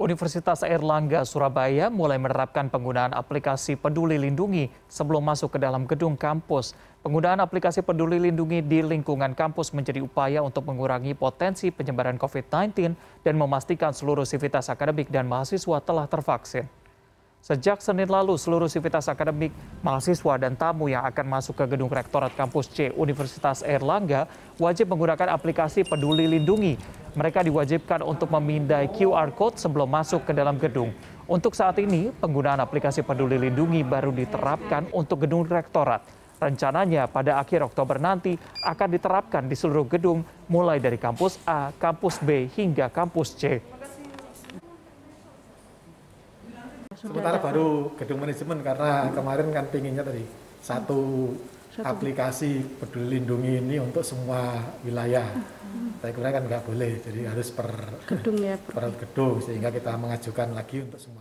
Universitas Airlangga Surabaya mulai menerapkan penggunaan aplikasi Peduli Lindungi sebelum masuk ke dalam gedung kampus. Penggunaan aplikasi Peduli Lindungi di lingkungan kampus menjadi upaya untuk mengurangi potensi penyebaran COVID-19 dan memastikan seluruh sivitas akademik dan mahasiswa telah tervaksin. Sejak Senin lalu, seluruh sivitas akademik, mahasiswa, dan tamu yang akan masuk ke gedung Rektorat Kampus C Universitas Airlangga wajib menggunakan aplikasi Peduli Lindungi. Mereka diwajibkan untuk memindai QR Code sebelum masuk ke dalam gedung. Untuk saat ini, penggunaan aplikasi Peduli Lindungi baru diterapkan untuk gedung Rektorat. Rencananya pada akhir Oktober nanti akan diterapkan di seluruh gedung mulai dari kampus A, kampus B, hingga kampus C. Sementara baru gedung manajemen karena kemarin kan pinginnya tadi satu, aplikasi peduli lindungi ini untuk semua wilayah. Saya kira kan nggak boleh, jadi harus per gedung ya per gedung sehingga kita mengajukan lagi untuk semua.